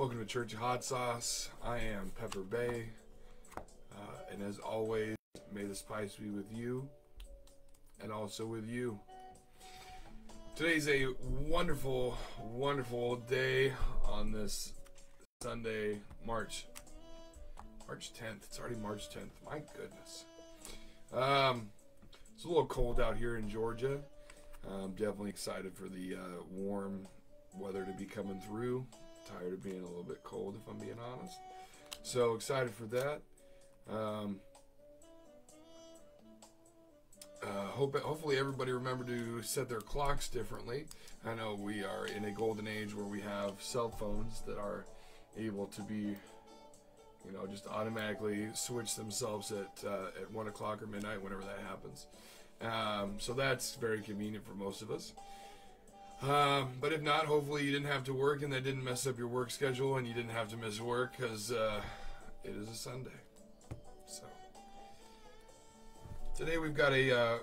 Welcome to Church Hot Sauce. I am Pepper Bae. Uh, and as always, may the spice be with you and also with you. Today's a wonderful, wonderful day on this Sunday, March March 10th. It's already March 10th. My goodness. Um, it's a little cold out here in Georgia. I'm definitely excited for the uh, warm weather to be coming through. Tired of being a little bit cold, if I'm being honest. So excited for that. Um, uh, hope hopefully everybody remember to set their clocks differently. I know we are in a golden age where we have cell phones that are able to be, you know, just automatically switch themselves at uh, at one o'clock or midnight whenever that happens. Um, so that's very convenient for most of us. Um, but if not, hopefully you didn't have to work and that didn't mess up your work schedule and you didn't have to miss work because uh, it is a Sunday. So today we've got a uh,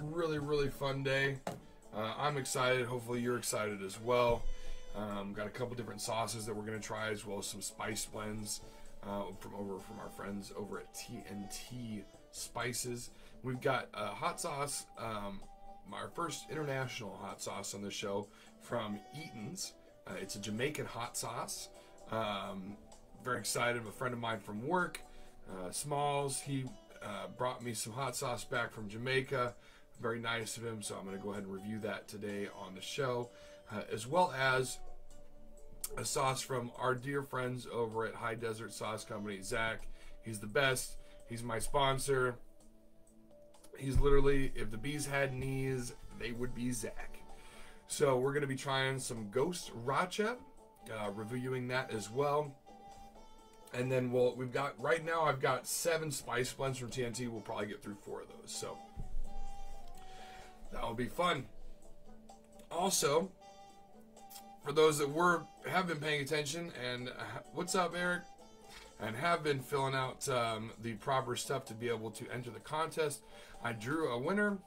really really fun day. Uh, I'm excited. Hopefully you're excited as well. Um, got a couple different sauces that we're gonna try as well as some spice blends uh, from over from our friends over at TNT Spices. We've got a hot sauce, um, our first international hot sauce on the show from Eaton's. Uh, it's a Jamaican hot sauce. Um, very excited. A friend of mine from work, uh, Smalls, he uh, brought me some hot sauce back from Jamaica. Very nice of him, so I'm going to go ahead and review that today on the show, uh, as well as a sauce from our dear friends over at High Desert Sauce Company. Zach, he's the best. He's my sponsor. He's literally, if the bees had knees, they would be Zach. So we're going to be trying some Ghost Racha, uh, reviewing that as well. And then we'll, we've got, right now I've got seven spice blends from TNT. We'll probably get through four of those. So that will be fun. Also, for those that were have been paying attention, and uh, what's up, Eric? And have been filling out um, the proper stuff to be able to enter the contest. I drew a winner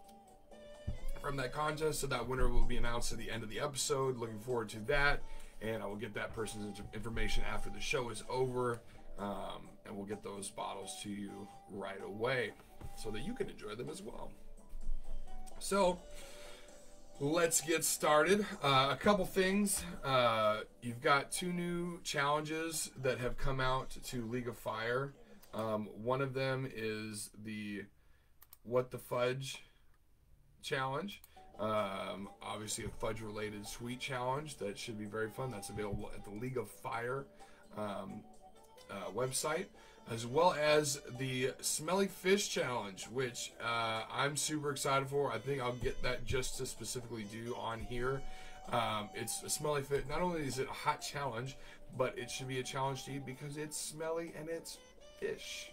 from that contest, so that winner will be announced at the end of the episode. Looking forward to that, and I will get that person's information after the show is over, um, and we'll get those bottles to you right away, so that you can enjoy them as well. So let's get started. Uh, a couple things. Uh, you've got two new challenges that have come out to League of Fire. Um, one of them is the What the Fudge challenge. Um, obviously, a fudge related sweet challenge that should be very fun. That's available at the League of Fire um, uh, website as well as the Smelly Fish Challenge, which uh, I'm super excited for. I think I'll get that just to specifically do on here. Um, it's a smelly fish. Not only is it a hot challenge, but it should be a challenge to eat because it's smelly and it's fish.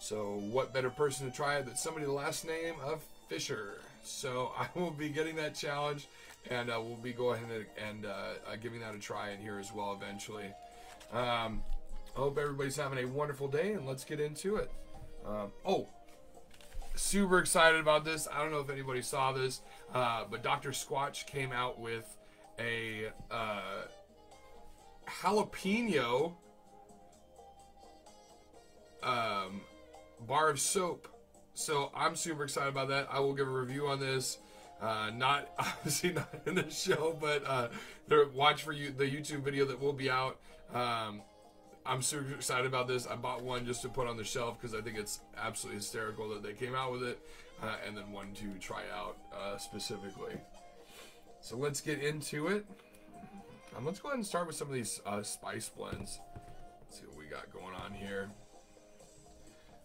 So, what better person to try it than somebody the last name of Fisher? So, I will be getting that challenge, and uh, we'll be going and, and uh, giving that a try in here as well eventually. Um, Hope everybody's having a wonderful day, and let's get into it. Um, oh, super excited about this. I don't know if anybody saw this, uh, but Dr. Squatch came out with a uh, jalapeno um, bar of soap. So I'm super excited about that. I will give a review on this. Uh, not obviously not in the show, but uh, watch for you the YouTube video that will be out. Um, I'm super excited about this. I bought one just to put on the shelf because I think it's absolutely hysterical that they came out with it, uh, and then one to try out uh, specifically. So let's get into it. Um, let's go ahead and start with some of these uh, spice blends. Let's see what we got going on here.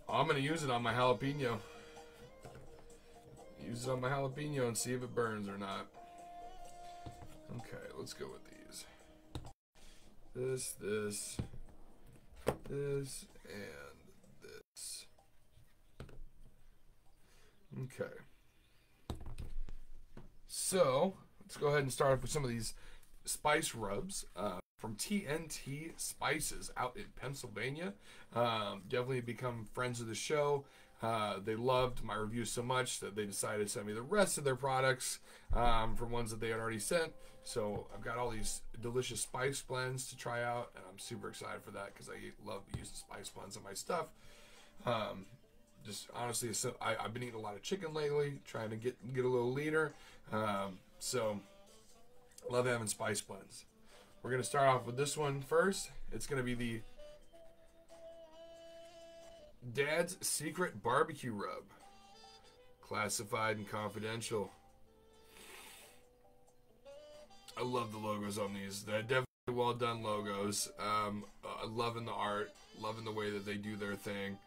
Oh, I'm gonna use it on my jalapeno. Use it on my jalapeno and see if it burns or not. Okay, let's go with these. This, this this and this. Okay. So let's go ahead and start off with some of these spice rubs uh, from TNT Spices out in Pennsylvania. Um, definitely become friends of the show. Uh, they loved my review so much that they decided to send me the rest of their products um, from ones that they had already sent. So I've got all these delicious spice blends to try out, and I'm super excited for that because I love using spice blends in my stuff. Um, just honestly, so I, have been eating a lot of chicken lately, trying to get get a little leaner. Um, so love having spice blends. We're gonna start off with this one first. It's gonna be the Dad's Secret Barbecue Rub. Classified and confidential. I love the logos on these. They're definitely well done logos. Um, uh, loving the art, loving the way that they do their thing.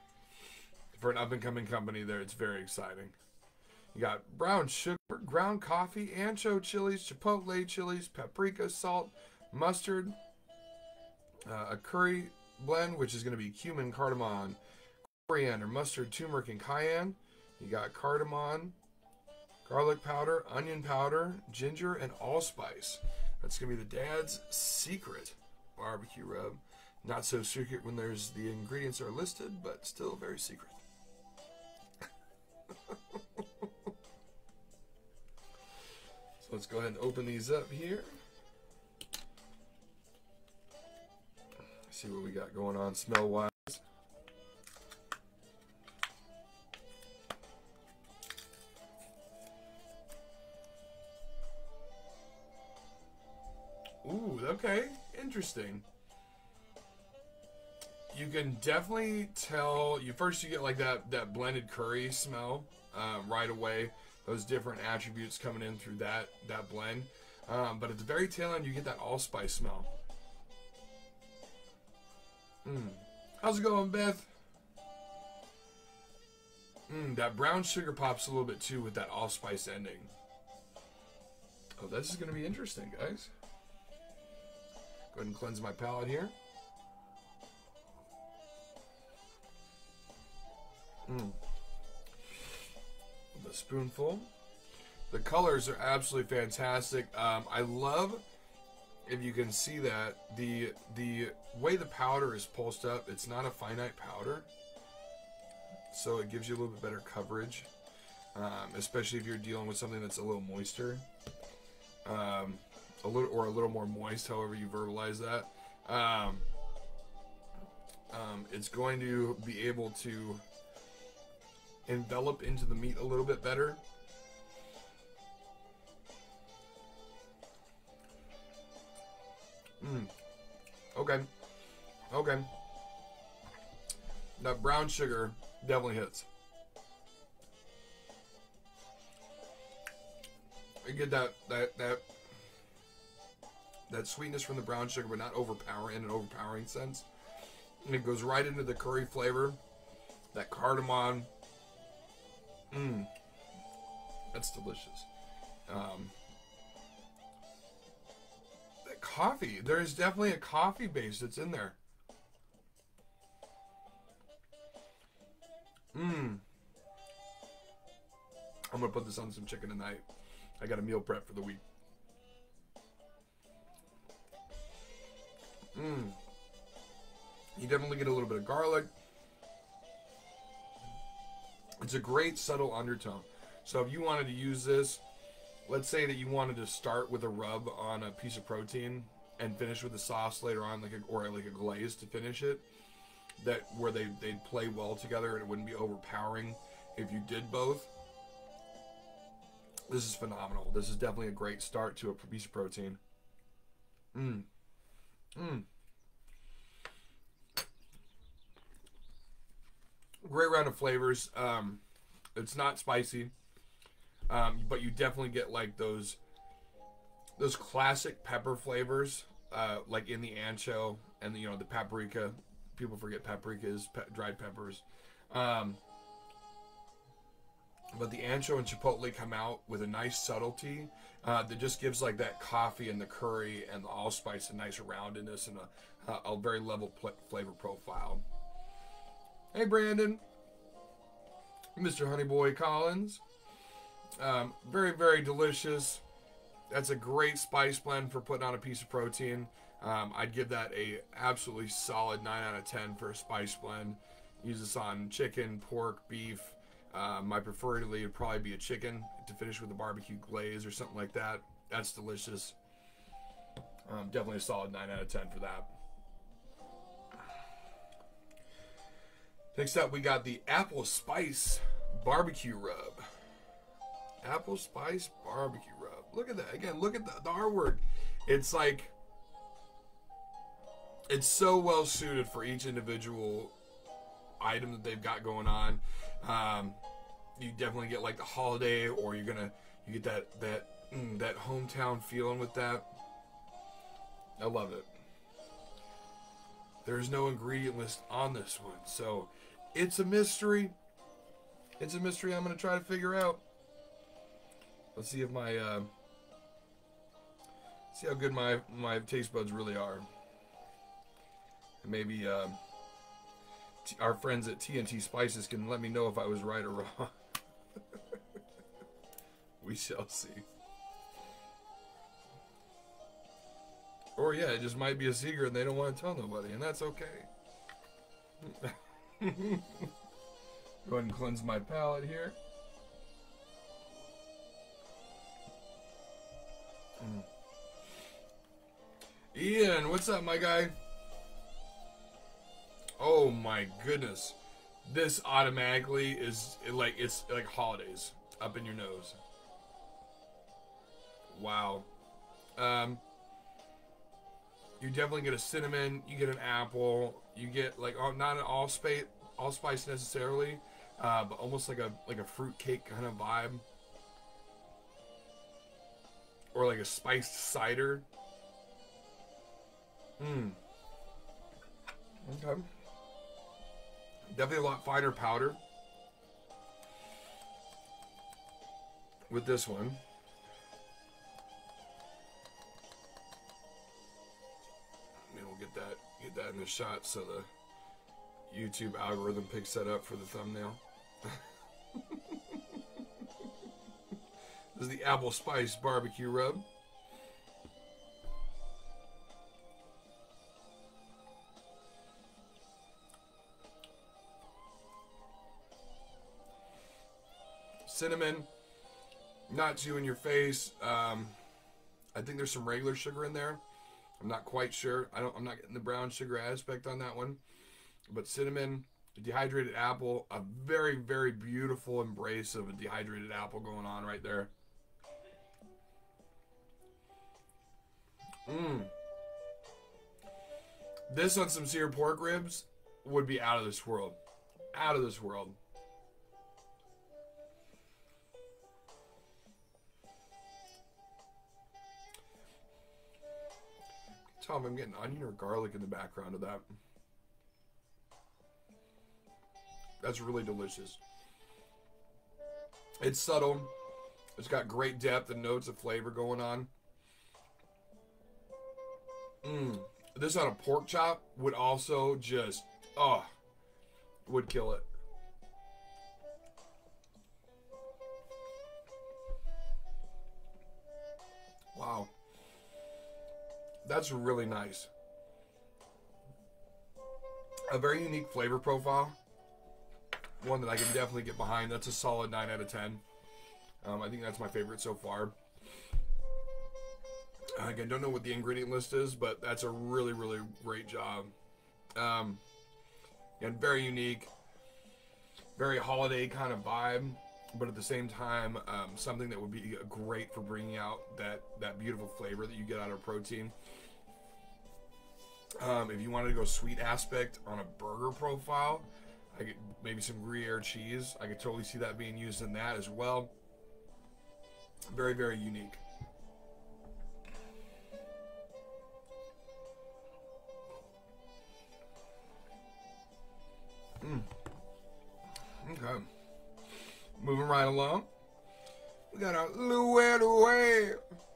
For an up and coming company, there it's very exciting. You got brown sugar, ground coffee, ancho chilies, chipotle chilies, paprika, salt, mustard, uh, a curry blend, which is going to be cumin, cardamom, coriander, mustard, turmeric, and cayenne. You got cardamom, garlic powder, onion powder, ginger, and allspice. That's going to be the dad's secret barbecue rub. Not so secret when there's the ingredients are listed, but still very secret. so let's go ahead and open these up here. See what we got going on smell Interesting. You can definitely tell. You first you get like that that blended curry smell um, right away. Those different attributes coming in through that that blend. Um, but at the very tail end, you get that allspice smell. Mm. How's it going, Beth? Mm, that brown sugar pops a little bit too with that allspice ending. Oh, this is going to be interesting, guys. Go ahead and cleanse my palate here. Mm. A spoonful. The colors are absolutely fantastic. Um, I love, if you can see that, the the way the powder is pulsed up. It's not a finite powder, so it gives you a little bit better coverage, um, especially if you're dealing with something that's a little moister. Um, a little or a little more moist, however you verbalize that. Um, um, it's going to be able to envelop into the meat a little bit better. Mm. Okay. Okay. That brown sugar definitely hits. I get that that that that sweetness from the brown sugar, but not overpowering in an overpowering sense. And it goes right into the curry flavor. That cardamom. Mmm. That's delicious. Um, that coffee. There is definitely a coffee base that's in there. Mmm. I'm gonna put this on some chicken tonight. I got a meal prep for the week. Mmm. You definitely get a little bit of garlic. It's a great subtle undertone. So if you wanted to use this, let's say that you wanted to start with a rub on a piece of protein and finish with the sauce later on, like a, or like a glaze to finish it, that where they they'd play well together and it wouldn't be overpowering if you did both. This is phenomenal. This is definitely a great start to a piece of protein. Mmm. Mm. Great round of flavors. Um, it's not spicy, um, but you definitely get like those those classic pepper flavors, uh, like in the ancho and the, you know the paprika. People forget paprika is pe- dried peppers. Um, but the ancho and chipotle come out with a nice subtlety uh, that just gives like that coffee and the curry and the allspice a nice roundedness and a, a, a very level pl- flavor profile. Hey, Brandon, Mr. Honeyboy Collins. Um, very, very delicious. That's a great spice blend for putting on a piece of protein. Um, I'd give that a absolutely solid nine out of ten for a spice blend. Use this on chicken, pork, beef. Uh, my preferredly would probably be a chicken to finish with a barbecue glaze or something like that. That's delicious. Um, definitely a solid 9 out of 10 for that. Next up, we got the apple spice barbecue rub. Apple spice barbecue rub. Look at that. Again, look at the, the artwork. It's like, it's so well suited for each individual item that they've got going on. Um, you definitely get like the holiday, or you're gonna you get that that mm, that hometown feeling with that. I love it. There's no ingredient list on this one, so it's a mystery. It's a mystery I'm gonna try to figure out. Let's see if my uh, see how good my my taste buds really are. And maybe. Uh, our friends at TNT Spices can let me know if I was right or wrong. we shall see. Or yeah, it just might be a secret and they don't want to tell nobody, and that's okay. Go ahead and cleanse my palate here. Mm. Ian, what's up, my guy? Oh my goodness. This automatically is like it's like holidays up in your nose. Wow. Um you definitely get a cinnamon, you get an apple, you get like oh, not an allspice allspice necessarily, uh, but almost like a like a fruit cake kind of vibe. Or like a spiced cider. Hmm. Okay. Definitely a lot finer powder with this one. In the shot so the YouTube algorithm picks that up for the thumbnail. this is the apple spice barbecue rub. cinnamon, not too in your face. Um, I think there's some regular sugar in there. I'm not quite sure. I don't. I'm not getting the brown sugar aspect on that one, but cinnamon, dehydrated apple, a very very beautiful embrace of a dehydrated apple going on right there. Mmm. This on some seared pork ribs would be out of this world. Out of this world. Tom, I'm getting onion or garlic in the background of that. That's really delicious. It's subtle. It's got great depth and notes of flavor going on. Mmm. This on a pork chop would also just, oh, would kill it. That's really nice. A very unique flavor profile. One that I can definitely get behind. That's a solid 9 out of 10. Um, I think that's my favorite so far. Again, don't know what the ingredient list is, but that's a really, really great job. Um, and very unique, very holiday kind of vibe, but at the same time, um, something that would be great for bringing out that that beautiful flavor that you get out of protein. Um, if you wanted to go sweet aspect on a burger profile, I could maybe some Gruyere cheese. I could totally see that being used in that as well. Very, very unique. Mm. Okay. Moving right along. We got a Louis Louis.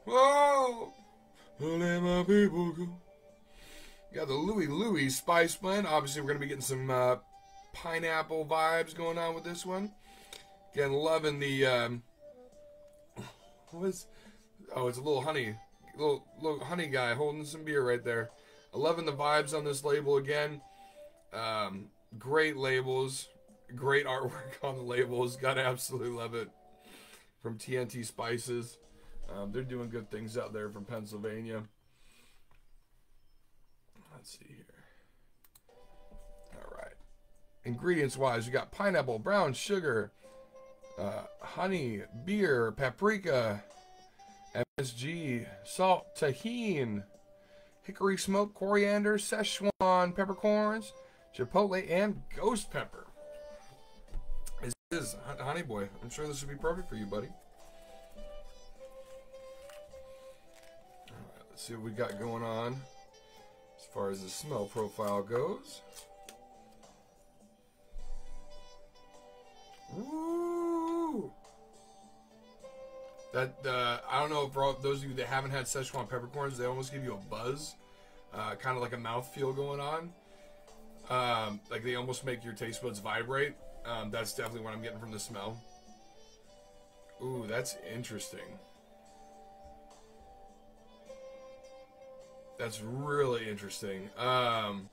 Oh, let my people go. Got the Louis Louis Spice Blend. Obviously, we're going to be getting some uh, pineapple vibes going on with this one. Again, loving the. Um, what is. Oh, it's a little honey. Little, little honey guy holding some beer right there. loving the vibes on this label again. Um, great labels, great artwork on the labels. Gotta absolutely love it. From TNT Spices. Um, they're doing good things out there from Pennsylvania. Let's see here. All right. Ingredients wise, we got pineapple, brown sugar, uh, honey, beer, paprika, MSG, salt, tahini, hickory smoke, coriander, Szechuan peppercorns, chipotle, and ghost pepper. This is Honey Boy. I'm sure this would be perfect for you, buddy. All right, let's see what we got going on far as the smell profile goes. That uh, I don't know for those of you that haven't had Szechuan peppercorns, they almost give you a buzz, uh, kind of like a mouth feel going on. Um, like they almost make your taste buds vibrate. Um, that's definitely what I'm getting from the smell. Ooh, that's interesting. That's really interesting. Um,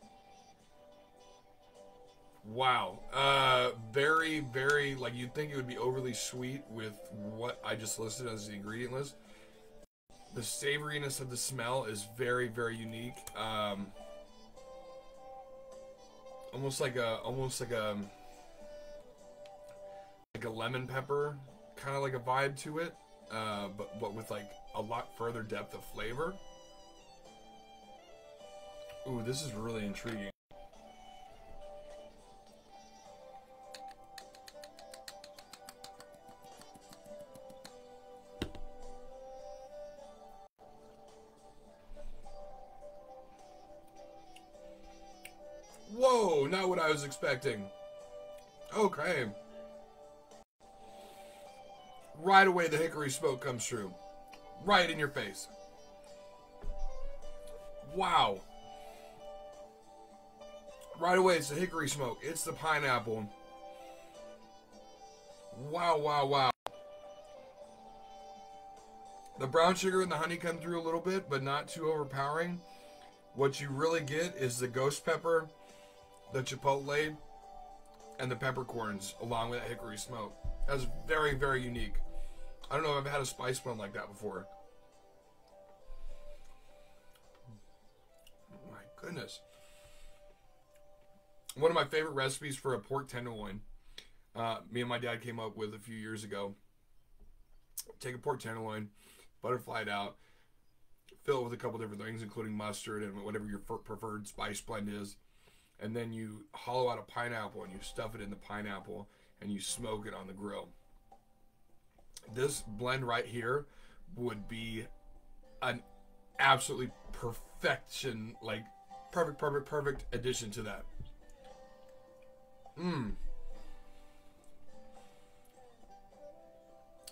wow. Uh, very, very, like you'd think it would be overly sweet with what I just listed as the ingredient list. The savoriness of the smell is very, very unique. Um, almost like a, almost like a, like a lemon pepper, kind of like a vibe to it, uh, but but with like a lot further depth of flavor. Ooh, this is really intriguing. Whoa, not what I was expecting. Okay. Right away, the hickory smoke comes through. Right in your face. Wow. Right away, it's the hickory smoke. It's the pineapple. Wow, wow, wow. The brown sugar and the honey come through a little bit, but not too overpowering. What you really get is the ghost pepper, the chipotle, and the peppercorns, along with that hickory smoke. That's very, very unique. I don't know if I've had a spice blend like that before. My goodness. One of my favorite recipes for a pork tenderloin, uh, me and my dad came up with a few years ago. Take a pork tenderloin, butterfly it out, fill it with a couple different things, including mustard and whatever your preferred spice blend is. And then you hollow out a pineapple and you stuff it in the pineapple and you smoke it on the grill. This blend right here would be an absolutely perfection, like perfect, perfect, perfect addition to that. Mmm.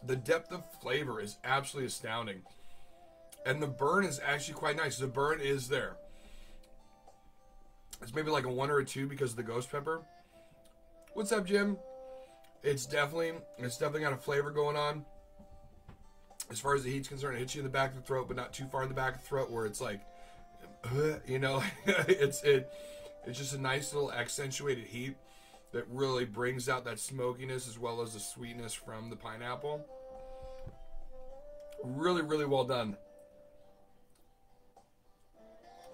The depth of flavor is absolutely astounding. And the burn is actually quite nice. The burn is there. It's maybe like a one or a two because of the ghost pepper. What's up, Jim? It's definitely it's definitely got a flavor going on. As far as the heat's concerned, it hits you in the back of the throat, but not too far in the back of the throat where it's like, you know, it's it it's just a nice little accentuated heat that really brings out that smokiness as well as the sweetness from the pineapple. Really, really well done.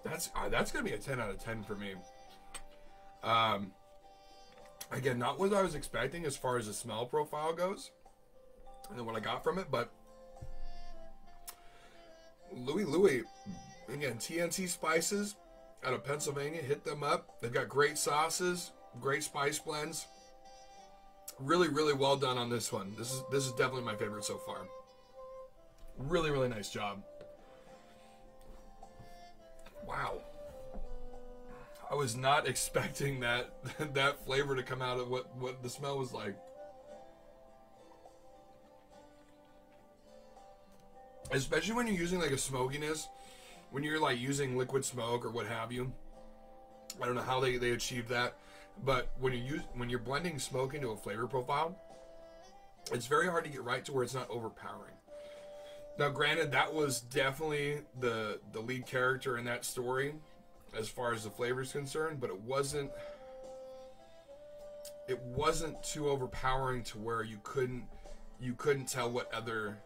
That's uh, that's gonna be a ten out of ten for me. Um, again, not what I was expecting as far as the smell profile goes, and what I got from it, but Louis Louis, again, TNT Spices out of Pennsylvania. Hit them up. They've got great sauces, great spice blends. Really, really well done on this one. This is this is definitely my favorite so far. Really, really nice job. Wow. I was not expecting that that flavor to come out of what what the smell was like. Especially when you're using like a smokiness, when you're like using liquid smoke or what have you. I don't know how they, they achieve that, but when you use when you're blending smoke into a flavor profile, it's very hard to get right to where it's not overpowering. Now, granted, that was definitely the the lead character in that story, as far as the flavor is concerned, but it wasn't. it wasn't too overpowering to where you couldn't you couldn't tell what other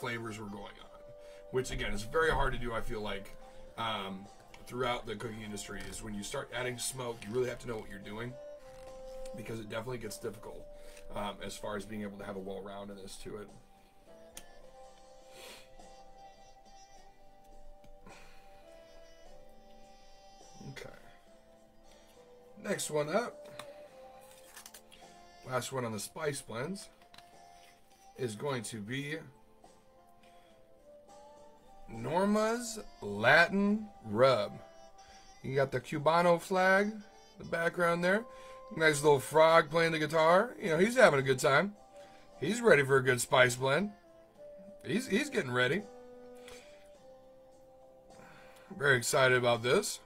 flavors were going on. Which again is very hard to do. I feel like um, throughout the cooking industry is when you start adding smoke, you really have to know what you're doing because it definitely gets difficult um, as far as being able to have a well-roundedness to it. Okay. Next one up. Last one on the spice blends is going to be Norma's Latin Rub. You got the Cubano flag, the background there. Nice little frog playing the guitar. You know, he's having a good time. He's ready for a good spice blend. He's he's getting ready. Very excited about this.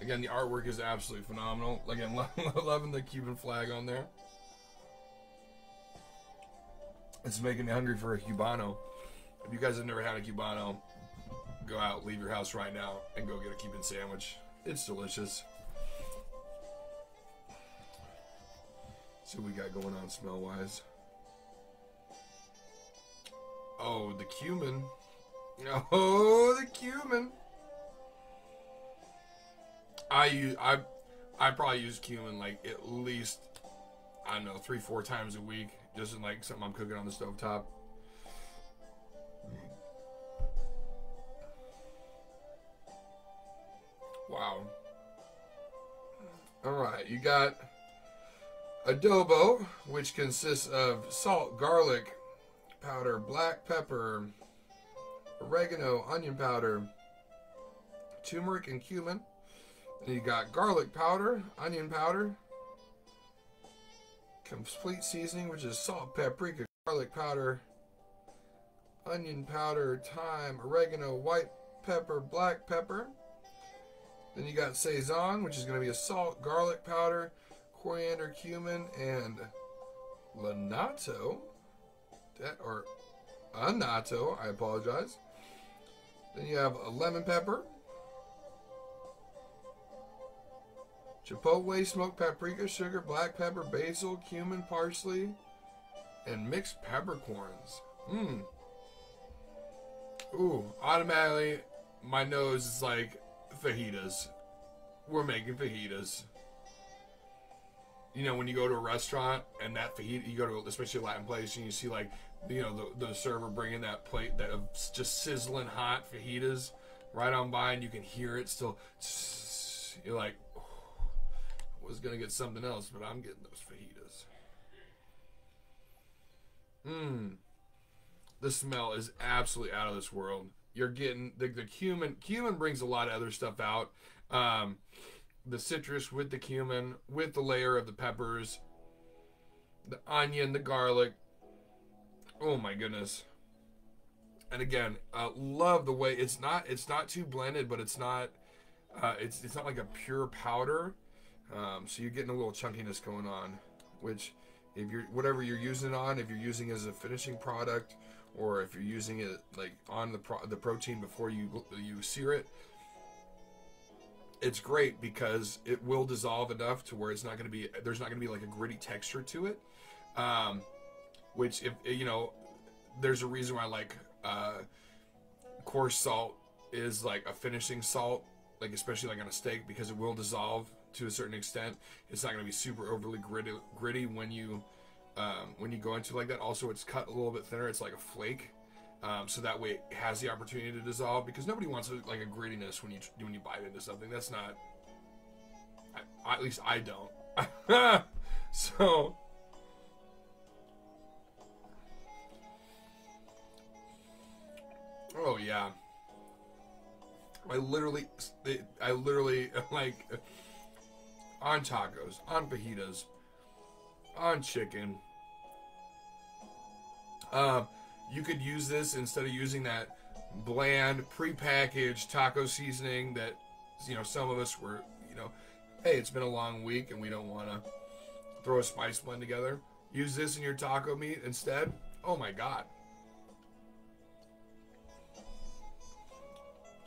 Again, the artwork is absolutely phenomenal. Again, loving the Cuban flag on there. It's making me hungry for a Cubano. If you guys have never had a Cubano, go out, leave your house right now, and go get a Cuban sandwich. It's delicious. See what we got going on smell wise. Oh, the cumin. Oh, the cumin. I use I I probably use cumin like at least I don't know three four times a week, just in like something I'm cooking on the stove top. Wow. All right, you got adobo, which consists of salt, garlic powder, black pepper, oregano, onion powder, turmeric, and cumin. Then you got garlic powder, onion powder, complete seasoning, which is salt, paprika, garlic powder, onion powder, thyme, oregano, white pepper, black pepper. Then you got Sazón, which is going to be a salt, garlic powder, coriander, cumin, and lanato. That, or annatto, I apologize. Then you have a lemon pepper, chipotle, smoked paprika, sugar, black pepper, basil, cumin, parsley, and mixed peppercorns. Mmm. Ooh, automatically my nose is like fajitas. We're making fajitas. You know, when you go to a restaurant and that fajita, you go to especially a Latin place and you see like, you know, the, the server bringing that plate that of just sizzling hot fajitas right on by and you can hear it still. You're like, oh, I was gonna get something else, but I'm getting those fajitas. Mmm. The smell is absolutely out of this world. You're getting the, the cumin. Cumin brings a lot of other stuff out. Um, the citrus with the cumin, with the layer of the peppers, the onion, the garlic. Oh my goodness. And again, uh, love the way it's not it's not too blended, but it's not uh, it's it's not like a pure powder. Um, so you're getting a little chunkiness going on, which if you're whatever you're using it on, if you're using it as a finishing product, or if you're using it like on the pro- the protein before you you sear it, it's great because it will dissolve enough to where it's not going to be there's not going to be like a gritty texture to it. Um, which if you know there's a reason why like uh, coarse salt is like a finishing salt like especially like on a steak because it will dissolve to a certain extent. It's not going to be super overly gritty gritty when you um, when you go into like that also it's cut a little bit thinner it's like a flake um, so that way it has the opportunity to dissolve because nobody wants like a grittiness when you when you bite into something. That's not. I, at least I don't. so. Oh yeah. I literally, I literally like on tacos, on fajitas, on chicken. Um, you could use this instead of using that bland pre-packaged taco seasoning that you know some of us were you know hey it's been a long week and we don't want to throw a spice blend together. Use this in your taco meat instead. Oh my god.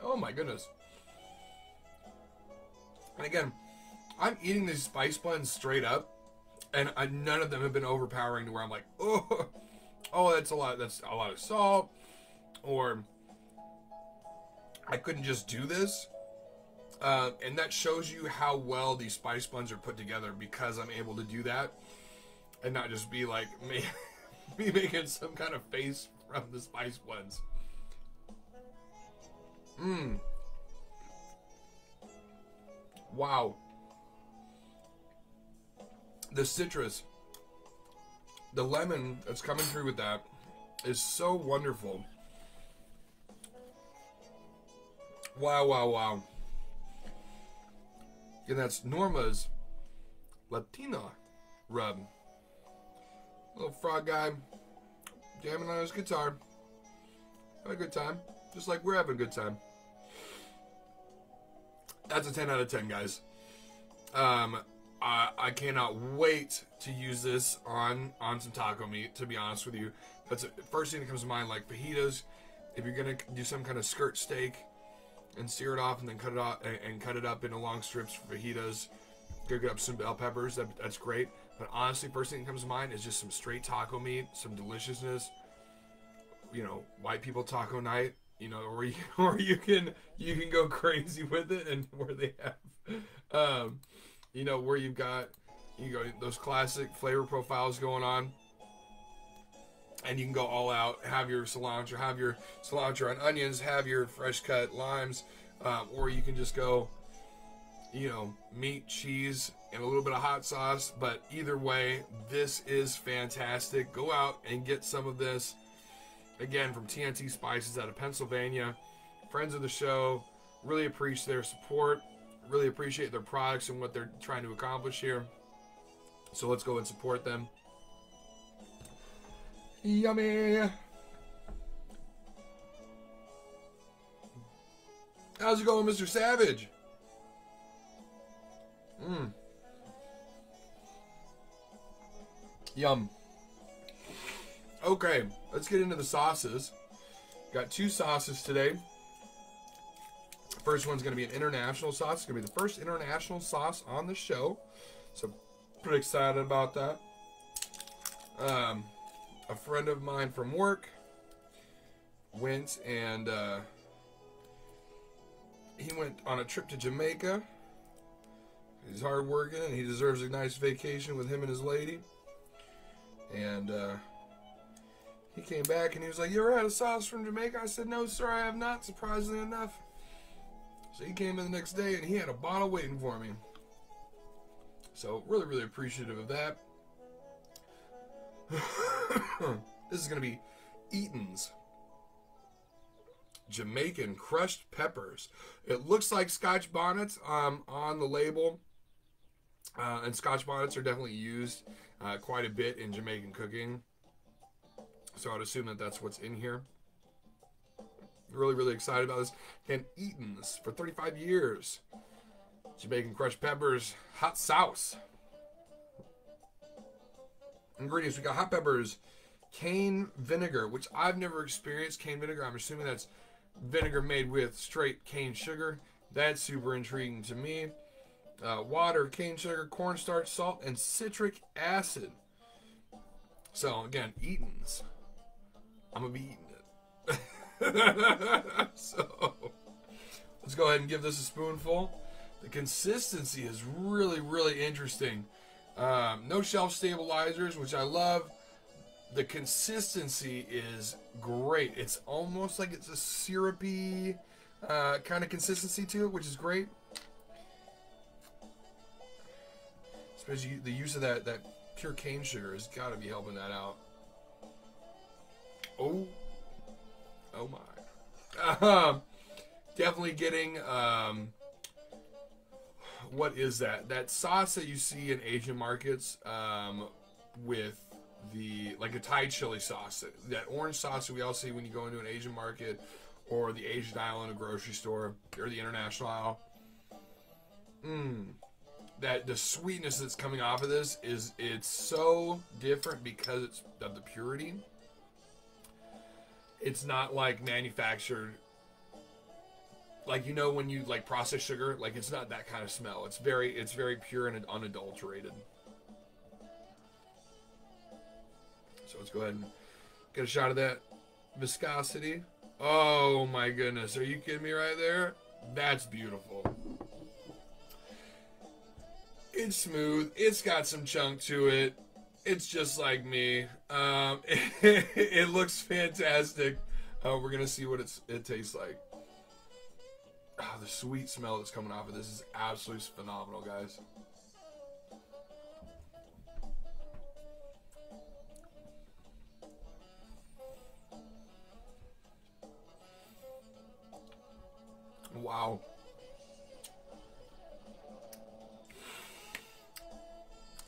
Oh my goodness. And again I'm eating these spice buns straight up, and I, none of them have been overpowering to where I'm like, oh, oh, that's a lot. That's a lot of salt, or I couldn't just do this. Uh, and that shows you how well these spice buns are put together because I'm able to do that and not just be like me, me making some kind of face from the spice buns. Mmm. Wow. The citrus, the lemon that's coming through with that is so wonderful. Wow, wow, wow. And that's Norma's Latina rub. Little frog guy jamming on his guitar. Having a good time. Just like we're having a good time. That's a 10 out of 10, guys. Um, I, I cannot wait to use this on on some taco meat. To be honest with you, that's the first thing that comes to mind. Like fajitas, if you're gonna do some kind of skirt steak and sear it off and then cut it off and, and cut it up into long strips for fajitas, cook up some bell peppers. That, that's great. But honestly, first thing that comes to mind is just some straight taco meat, some deliciousness. You know, white people taco night you know, or you, or you can you can go crazy with it, and where they have, um, you know, where you've got you go those classic flavor profiles going on, and you can go all out. Have your cilantro, have your cilantro and onions, have your fresh cut limes, um, or you can just go, you know, meat, cheese, and a little bit of hot sauce. But either way, this is fantastic. Go out and get some of this again from TNT Spices out of Pennsylvania. Friends of the show, really appreciate their support, really appreciate their products and what they're trying to accomplish here. So let's go and support them. Yummy! How's it going, Mr. Savage? Mmm. Yum. Okay, let's get into the sauces. Got two sauces today. First one's going to be an international sauce. It's going to be the first international sauce on the show. So, pretty excited about that. Um, a friend of mine from work went and uh, he went on a trip to Jamaica. He's hardworking and he deserves a nice vacation with him and his lady. And uh, he came back and he was like, You ever had a sauce from Jamaica? I said, No, sir, I have not, surprisingly enough. So he came in the next day and he had a bottle waiting for me. So, really, really appreciative of that. this is going to be Eaton's Jamaican crushed peppers. It looks like Scotch bonnets um, on the label. Uh, and Scotch bonnets are definitely used uh, quite a bit in Jamaican cooking. So I'd assume that that's what's in here. Really, really excited about this. And Eaton's for 35 years. Jamaican crushed peppers, hot sauce. Ingredients we got hot peppers, cane vinegar, which I've never experienced cane vinegar. I'm assuming that's vinegar made with straight cane sugar. That's super intriguing to me. Uh, water, cane sugar, cornstarch, salt, and citric acid. So, again, Eaton's. I'm gonna be eating. so let's go ahead and give this a spoonful. The consistency is really, really interesting. Um, no shelf stabilizers, which I love. The consistency is great. It's almost like it's a syrupy uh, kind of consistency to it, which is great. Especially the use of that, that pure cane sugar has got to be helping that out. Oh, oh my. Um, definitely getting um, what is that? That sauce that you see in Asian markets um, with the like a Thai chili sauce, that orange sauce that we all see when you go into an Asian market or the Asian aisle in a grocery store or the international aisle. Mmm. That the sweetness that's coming off of this is it's so different because it's of the purity it's not like manufactured like you know when you like process sugar, like it's not that kind of smell. It's very it's very pure and unadulterated. So let's go ahead and get a shot of that viscosity. Oh my goodness, are you kidding me right there? That's beautiful. It's smooth. It's got some chunk to it. It's just like me. Um, it, it looks fantastic. Uh, we're gonna see what it's it tastes like. Oh, the sweet smell that's coming off of this is absolutely phenomenal, guys. Wow.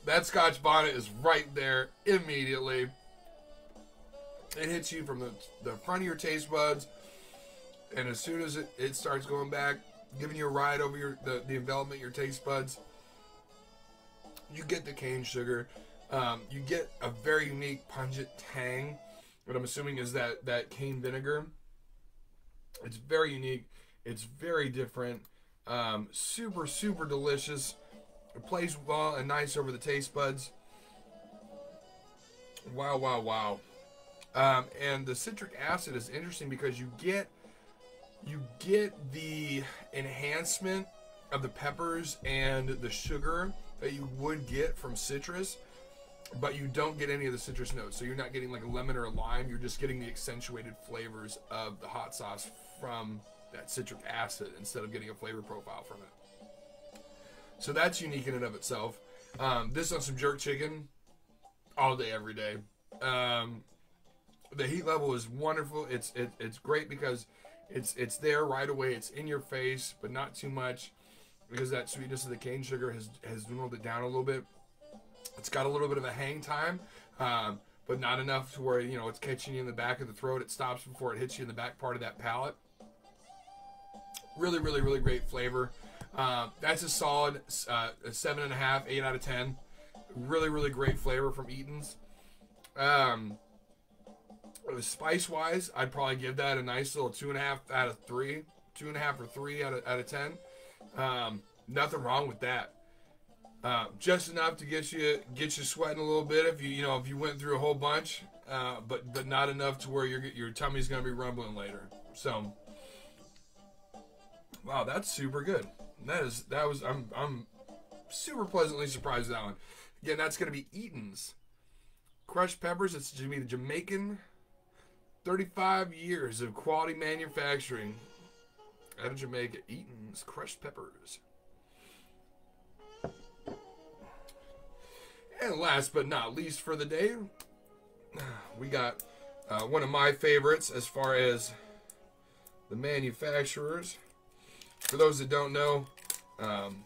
That scotch bonnet is right there immediately. It hits you from the, the front of your taste buds, and as soon as it, it starts going back, giving you a ride over your the, the envelopment, your taste buds, you get the cane sugar. Um, you get a very unique pungent tang, what I'm assuming is that that cane vinegar. It's very unique. It's very different. Um, super, super delicious. It plays well and nice over the taste buds. Wow, wow, wow. Um, and the citric acid is interesting because you get you get the enhancement of the peppers and the sugar that you would get from citrus, but you don't get any of the citrus notes. So you're not getting like a lemon or a lime. You're just getting the accentuated flavors of the hot sauce from that citric acid instead of getting a flavor profile from it. So that's unique in and of itself. Um, this on some jerk chicken, all day, every day. Um, the heat level is wonderful. It's it, it's great because it's it's there right away. It's in your face, but not too much because that sweetness of the cane sugar has has dwindled it down a little bit. It's got a little bit of a hang time, um, but not enough to where you know it's catching you in the back of the throat. It stops before it hits you in the back part of that palate. Really, really, really great flavor. Uh, that's a solid uh, a seven and a half, eight out of ten. Really, really great flavor from Easton's. Um, spice wise, I'd probably give that a nice little two and a half out of three, two and a half or three out of out of ten. Um, nothing wrong with that. Uh, just enough to get you get you sweating a little bit if you you know if you went through a whole bunch, uh, but but not enough to where your your tummy's gonna be rumbling later. So, wow, that's super good. That is that was I'm I'm super pleasantly surprised that one. Again, that's gonna be Easton's crushed peppers. It's gonna be the Jamaican 35 years of quality manufacturing out of Jamaica. Easton's crushed peppers. And last but not least for the day, we got uh, one of my favorites as far as the manufacturers. For those that don't know, um,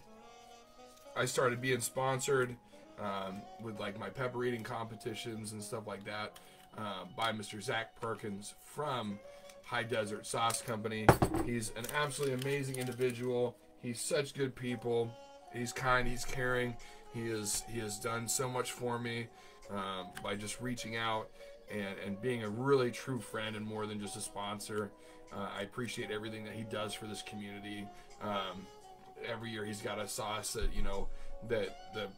I started being sponsored um, with like my pepper eating competitions and stuff like that uh, by Mr. Zach Perkins from High Desert Sauce Company. He's an absolutely amazing individual. He's such good people. He's kind. He's caring. He is. He has done so much for me um, by just reaching out and and being a really true friend and more than just a sponsor. Uh, I appreciate everything that he does for this community. Um, every year he's got a sauce that you know that the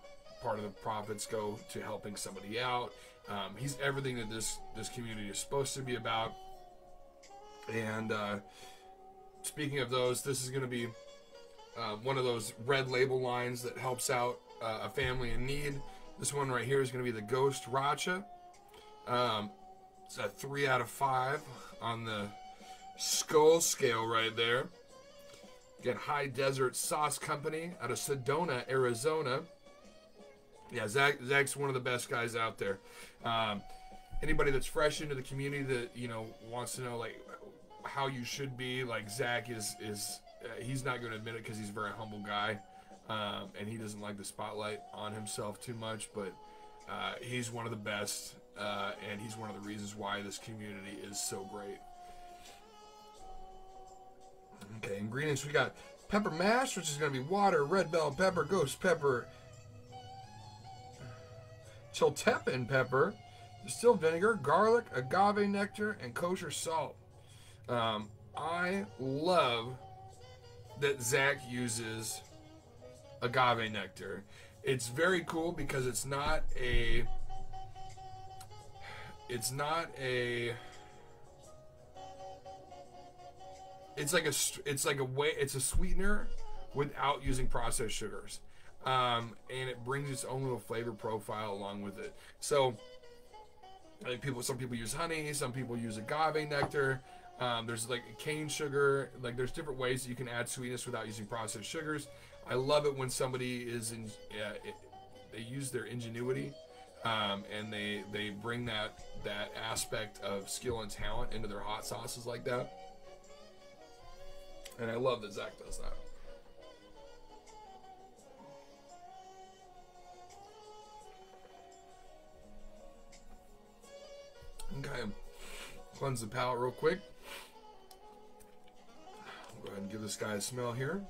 part of the profits go to helping somebody out. Um, he's everything that this this community is supposed to be about. And uh, speaking of those, this is going to be uh, one of those red label lines that helps out uh, a family in need. This one right here is going to be the Ghost Racha. Um, it's a three out of five on the skull scale right there. Again, High Desert Sauce Company out of Sedona, Arizona. Yeah, Zach, Zach's one of the best guys out there. Um, anybody that's fresh into the community that you know wants to know like how you should be, like Zach is is uh, he's not going to admit it because he's a very humble guy, um, and he doesn't like the spotlight on himself too much. But uh, he's one of the best, uh, and he's one of the reasons why this community is so great. Okay, ingredients we got pepper mash, which is going to be water, red bell pepper, ghost pepper, chiltepin pepper, distilled vinegar, garlic, agave nectar, and kosher salt. Um, I love that Zach uses agave nectar. It's very cool because it's not a it's not a it's like a it's like a way it's a sweetener without using processed sugars. Um, and it brings its own little flavor profile along with it. So like people some people use honey some people use agave nectar. Um, there's like cane sugar like there's different ways that you can add sweetness without using processed sugars. I love it when somebody is in it, they use their ingenuity um, and they they bring that that aspect of skill and talent into their hot sauces like that and I love that Zach does that. Okay, cleanse the palate real quick. Go ahead and give this guy a smell here.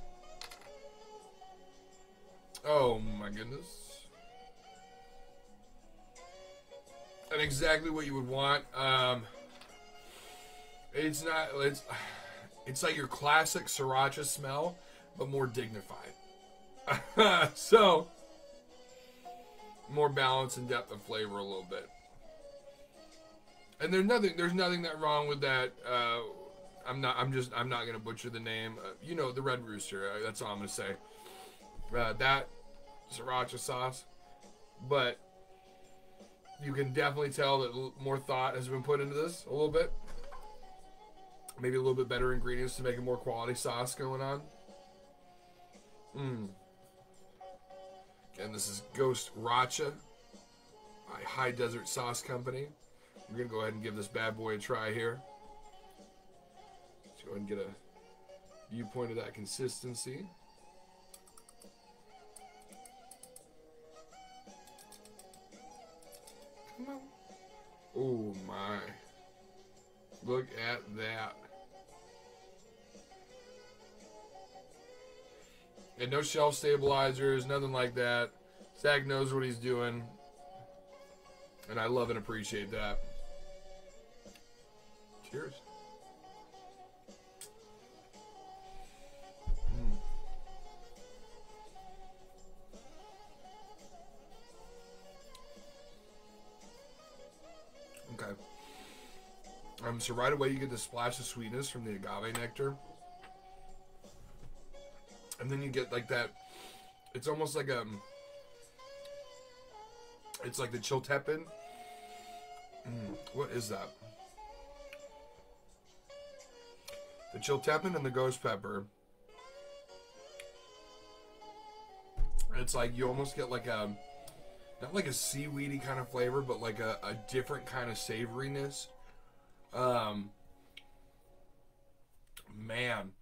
Oh my goodness. And exactly what you would want. Um, it's not, it's, it's like your classic sriracha smell, but more dignified. so, more balance and depth of flavor a little bit. And there's nothing, there's nothing that wrong with that. Uh, I'm not, I'm just, I'm not gonna butcher the name. Uh, you know, the Red Rooster. Uh, that's all I'm gonna say. Uh, that sriracha sauce, but you can definitely tell that more thought has been put into this a little bit maybe a little bit better ingredients to make a more quality sauce going on. Mmm. Again, this is Ghost Racha, my High Desert Sauce Company. We're going to go ahead and give this bad boy a try here. Let's go ahead and get a viewpoint of that consistency. Come on. Oh my. Look at that. And no shelf stabilizers, nothing like that. Zach knows what he's doing. And I love and appreciate that. Cheers. Mm. Okay. Um, so right away you get the splash of sweetness from the agave nectar and then you get like that. It's almost like a. Um, it's like the chiltepin. Mm, what is that? The chiltepin and the ghost pepper. It's like you almost get like a, not like a seaweedy kind of flavor, but like a, a different kind of savoriness. Um, man,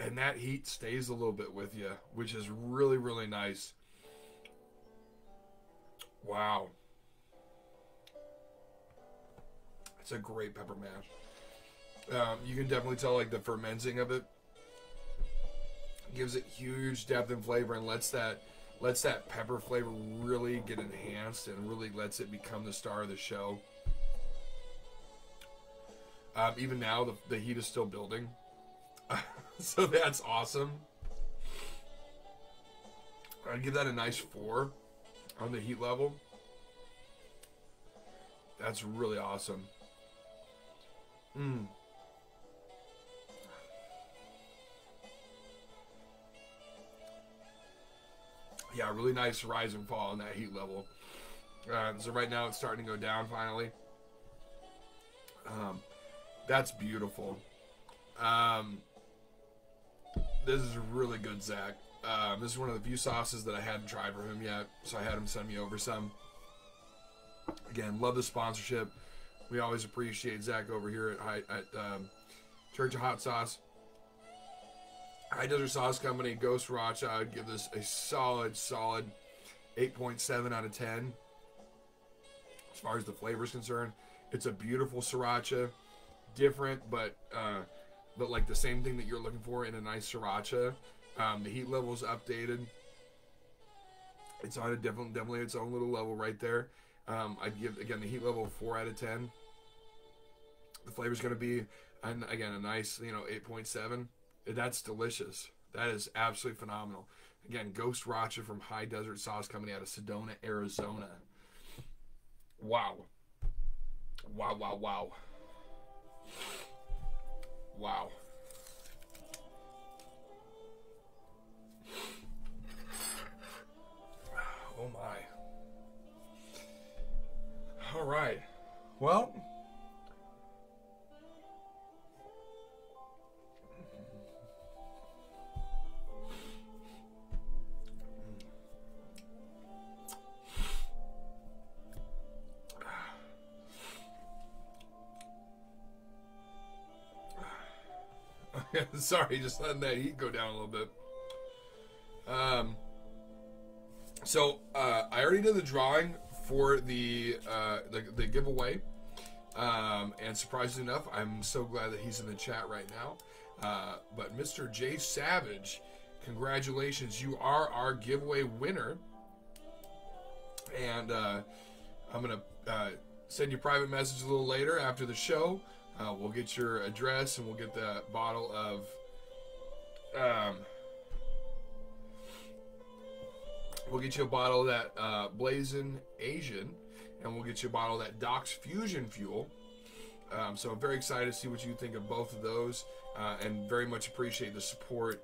and that heat stays a little bit with you, which is really, really nice. Wow. It's a great pepper mash. Um, you can definitely tell like the fermenting of it gives it huge depth and flavor and lets that lets that pepper flavor really get enhanced and really lets it become the star of the show. Um, even now, the, the heat is still building. so that's awesome. I'd give that a nice four on the heat level. That's really awesome. Mmm. Yeah, really nice rise and fall on that heat level. Uh, so right now it's starting to go down finally. Um, that's beautiful. Um, this is really good, Zach. Um, this is one of the few sauces that I hadn't tried from him yet, so I had him send me over some. Again, love the sponsorship. We always appreciate Zach over here at, at um, Church of Hot Sauce. High Desert Sauce Company, Ghost Racha. I would give this a solid, solid 8.7 out of 10. As far as the flavor is concerned, it's a beautiful sriracha, different, but uh, but like the same thing that you're looking for in a nice sriracha. Um, the heat level is updated. It's on a different, definitely its own little level right there. Um, I'd give again the heat level four out of ten. The flavor's going to be, and again, a nice you know eight point seven. That's delicious. That is absolutely phenomenal. Again, Ghost Racha from High Desert Sauce Company out of Sedona, Arizona. Wow. Wow, wow, wow. Wow. Oh my. All right. Well, Sorry, just letting that heat go down a little bit. Um, so uh, I already did the drawing for the uh, the, the giveaway, um, and surprisingly enough, I'm so glad that he's in the chat right now. Uh, but Mr. Jay Savage, congratulations! You are our giveaway winner, and uh, I'm gonna uh, send you a private message a little later after the show. Uh, we'll get your address and we'll get the bottle of um, we'll get you a bottle of that uh, Blazing Asian, and we'll get you a bottle of that Doc's Fusion Fuel. Um, so I'm very excited to see what you think of both of those, uh, and very much appreciate the support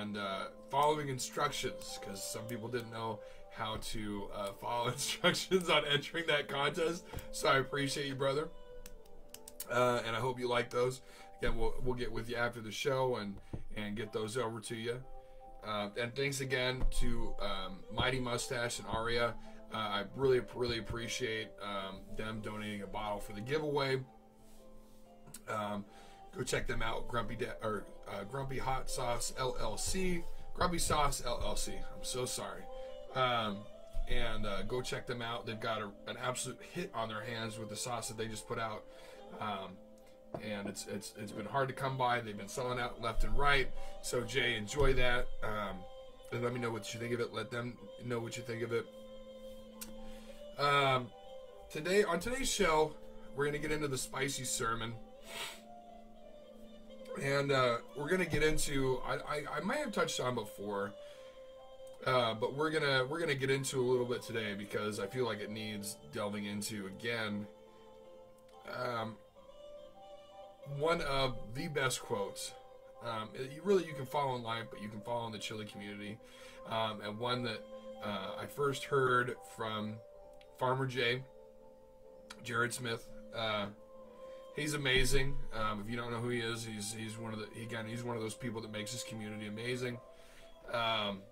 and uh, following instructions because some people didn't know how to uh, follow instructions on entering that contest. So I appreciate you, brother uh, and I hope you like those. Again, we'll, we'll get with you after the show and and get those over to you. Uh, and thanks again to um, Mighty Mustache and Aria. Uh, I really really appreciate um, them donating a bottle for the giveaway. Um, go check them out. Grumpy De- or uh, Grumpy Hot Sauce LLC. Grumpy Sauce LLC. I'm so sorry. Um, and uh, go check them out. They've got a, an absolute hit on their hands with the sauce that they just put out. Um, and it's it's it's been hard to come by. They've been selling out left and right. So Jay, enjoy that. Um, and let me know what you think of it. Let them know what you think of it. Um, today on today's show, we're gonna get into the spicy sermon, and uh, we're gonna get into. I, I I might have touched on before. Uh, but we're gonna we're gonna get into a little bit today because I feel like it needs delving into again. Um, one of the best quotes. Um, you really you can follow in life, but you can follow in the chili community, um, and one that uh, I first heard from Farmer Jay, Jared Smith. Uh, he's amazing. Um, if you don't know who he is, he's he's one of the again he's one of those people that makes his community amazing. Um,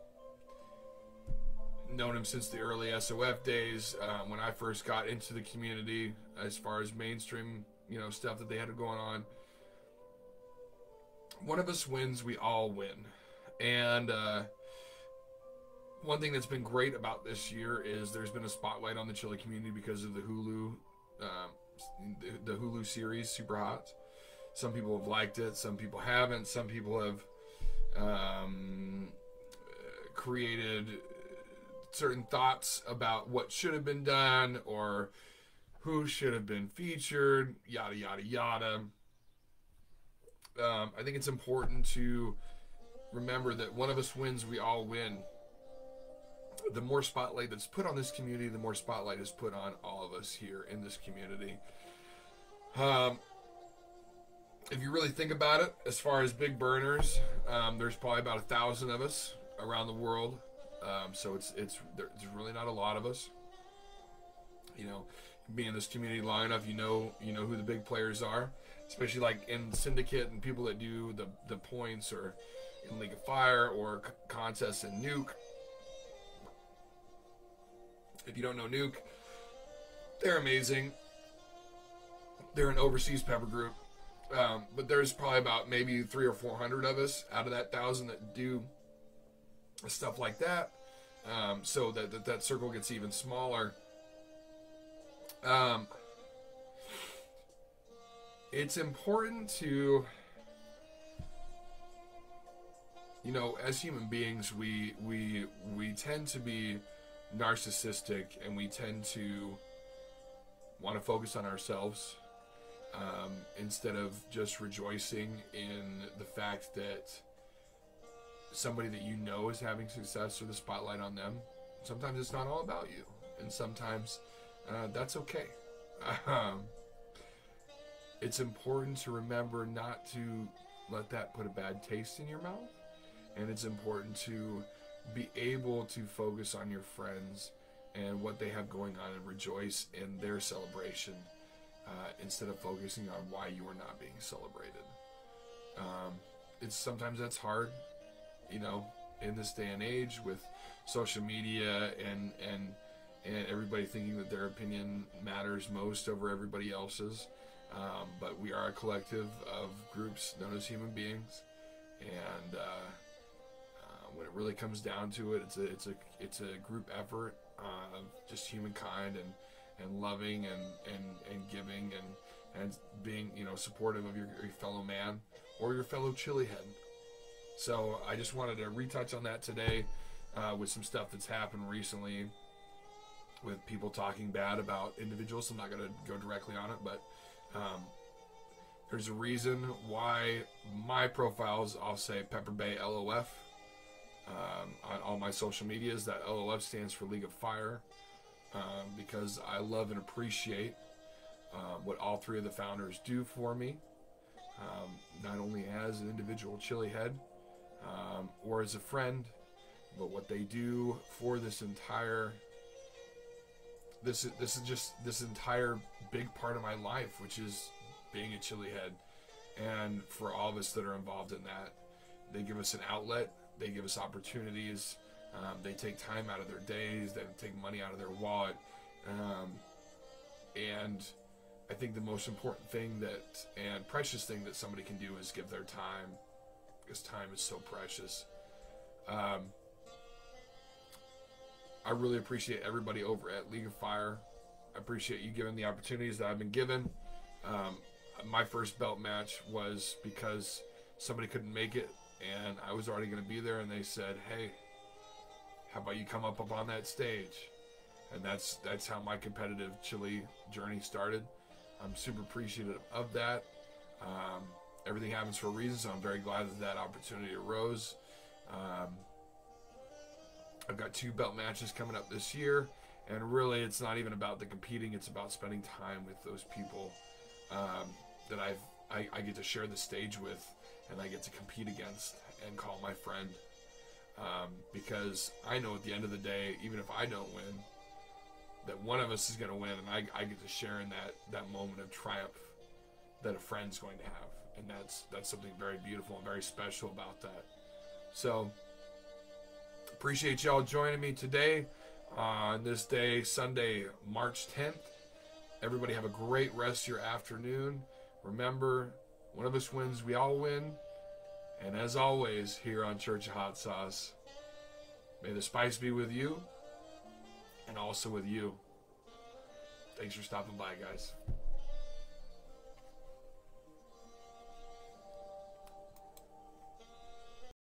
known him since the early SOF days uh, when I first got into the community, as far as mainstream you know stuff that they had going on. One of us wins, we all win, and uh, one thing that's been great about this year is there's been a spotlight on the chili community because of the Hulu, um, the, the Hulu series, Super Hot. Some people have liked it, some people haven't. Some people have um, created certain thoughts about what should have been done or who should have been featured, yada, yada, yada. Um, I think it's important to remember that one of us wins, we all win. The more spotlight that's put on this community, the more spotlight is put on all of us here in this community. Um, if you really think about it, as far as big burners, um, there's probably about a thousand of us around the world. Um, so it's it's there's really not a lot of us. You know, being in this community long enough, you know you know who the big players are, especially like in Syndicate and people that do the the points or in League of Fire or c- contests in Nuke. If you don't know Nuke, they're amazing. They're an overseas pepper group, um, but there's probably about maybe three or four hundred of us out of that thousand that do stuff like that. Um, so that, that that circle gets even smaller. Um, it's important to, you know, as human beings, we we we tend to be narcissistic, and we tend to want to focus on ourselves. um, instead of just rejoicing in the fact that somebody that you know is having success or the spotlight on them. Sometimes it's not all about you, and sometimes uh, that's okay. Um, it's important to remember not to let that put a bad taste in your mouth, and it's important to be able to focus on your friends and what they have going on and rejoice in their celebration uh, instead of focusing on why you are not being celebrated. Um, it's sometimes that's hard, you know, in this day and age with social media and and and everybody thinking that their opinion matters most over everybody else's. Um, but we are a collective of groups known as human beings, and uh, uh, when it really comes down to it, it's a it's a it's a group effort of just humankind and and loving and and and giving and and being you know supportive of your, your fellow man or your fellow chili head. So I just wanted to retouch on that today uh, with some stuff that's happened recently with people talking bad about individuals. I'm not going to go directly on it, but um, there's a reason why my profiles I'll say Pepper Bae LOF um, on all my social medias. That LOF stands for League of Fire um, because I love and appreciate um, what all three of the founders do for me. Um, not only as an individual chili head um, or as a friend, but what they do for this entire this is this is just this entire big part of my life, which is being a chili head, and for all of us that are involved in that, they give us an outlet, they give us opportunities, um, they take time out of their days, they take money out of their wallet, um, and I think the most important thing that and precious thing that somebody can do is give their time, because time is so precious. Um, I really appreciate everybody over at League of Fire. I appreciate you giving the opportunities that I've been given. Um, my first belt match was because somebody couldn't make it, and I was already going to be there, and they said, "Hey, how about you come up up on that stage?" And that's that's how my competitive chili journey started. I'm super appreciative of that. Um, everything happens for a reason, so I'm very glad that that opportunity arose. Um, I've got two belt matches coming up this year, and really, it's not even about the competing; it's about spending time with those people um, that I've I, I, get to share the stage with, and I get to compete against and call my friend. Um, because I know at the end of the day, even if I don't win, that one of us is going to win, and I, I get to share in that that moment of triumph that a friend's going to have, and that's that's something very beautiful and very special about that. So Appreciate y'all joining me today uh, on this day, Sunday, March 10th. Everybody have a great rest of your afternoon. Remember, one of us wins, we all win. And as always, here on Church of Hot Sauce, may the spice be with you and also with you. Thanks for stopping by, guys.